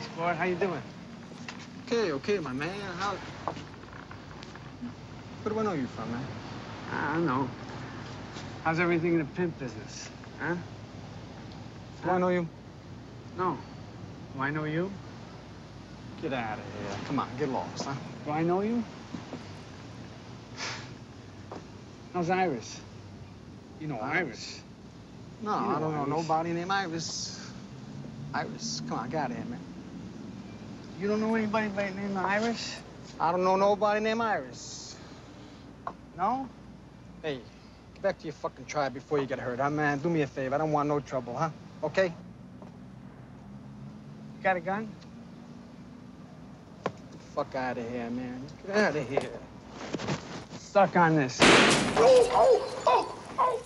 Sport, how you doing? Okay, okay, my man. How... Where do I know you from, man? I don't know. How's everything in the pimp business? Huh? Do I know you? No. Do I know you? Get out of here. Come on, get lost, huh? Do I know you? How's Iris? You know Iris. No, You know I don't know nobody named Iris. Iris, come on, get out of here, man. You don't know anybody by the name of Iris? I don't know nobody named Iris. No? Hey, get back to your fucking tribe before you get hurt, huh, man? Do me a favor. I don't want no trouble, huh? Okay? You got a gun? Get the fuck out of here, man. Get out of here. Suck on this. Oh, oh, oh, oh.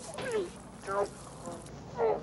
oh, oh, oh.